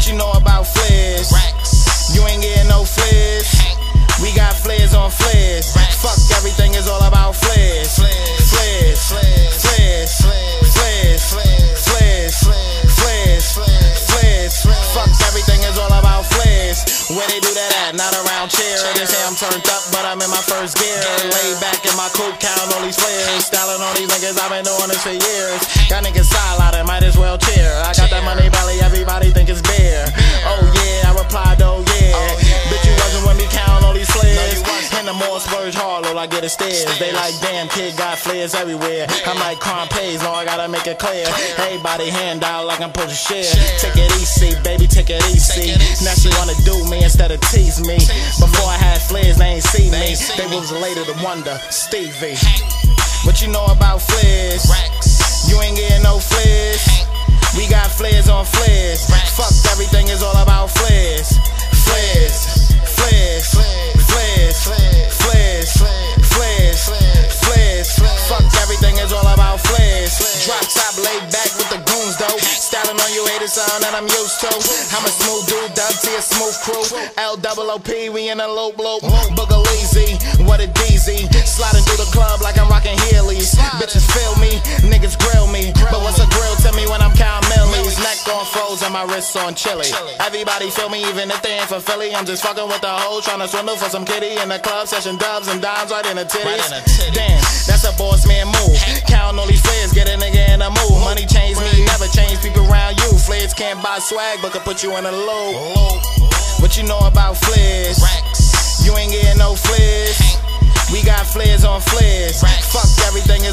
What you know about flares? Racks. You ain't getting no flares. We got flares on flares. Racks. Fuck everything is all about flares. Flares. Flares. Flares. Flares. Flares. Flares. Flares. Flares. Flares. Flares. Fuck everything is all about flares. Where they do that at? Not around chair. This here I'm turned up, but I'm in my first gear. Laid back in my coupe, count all these flares. Styling on these niggas, I've been doing this for years. Got niggas I might as well cheer. I got that money belly, everybody I get a stairs. They like, damn, kid got flares everywhere. I'm like, crime pays, no, I gotta make it clear. Everybody hand out like I'm to share. Take it easy, baby, take it easy. Now she wanna do me instead of tease me. Before I had flares, they ain't see me. They was later to wonder, Stevie. What you know about flares? You ain't getting no flares. We got flares on flares. Fuck everything is all about Styling on that I'm used to. I'm a smooth dude, dub to a smooth crew. L double O P, we in a loop loop. Boogaleezy, what a DZ. Sliding through the club like I'm rocking Heelys. Bitches feel me, niggas grill me. But what's a grill to me when I'm counting millies? Neck on froze and my wrists on chili. Everybody feel me even if they ain't for Philly. I'm just fucking with the hoes, trying to swindle for some kitty in the club, session dubs and dimes right in the titties. Right in the titties. Damn, that's a boss man move. Counting can't buy swag, but can put you in a loop. Oh. What you know about flares? Racks. You ain't getting no flares. We got flares on flares. Fuck everything